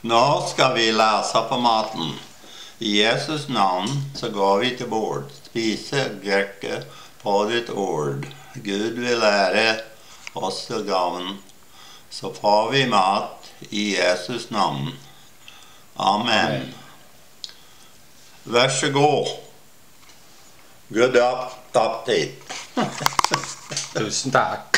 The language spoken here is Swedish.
Nu ska vi läsa på maten. I Jesus namn så går vi till bord. Spise, drikke på ditt ord. Gud vill lära oss till gaven. Så får vi mat i Jesus namn. Amen. Amen. Varsågod. Good up, aptit. Tusen tack.